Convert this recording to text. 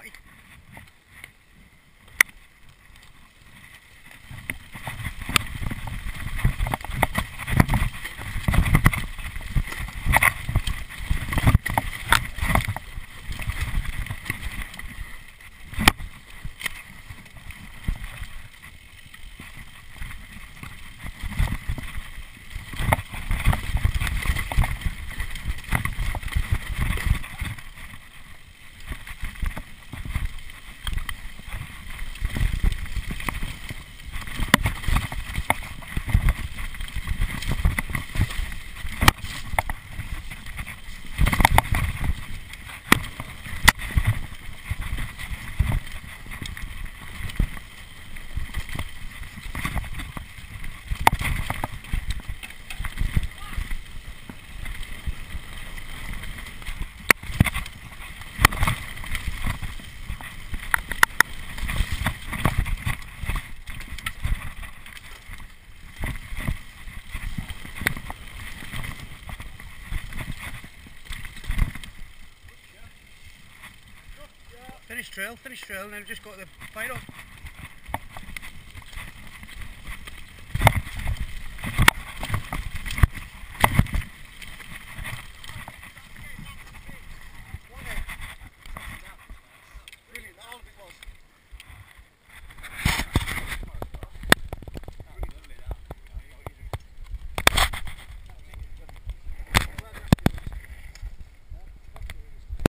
Not Finish trail, finish trail, and then just got the fire off.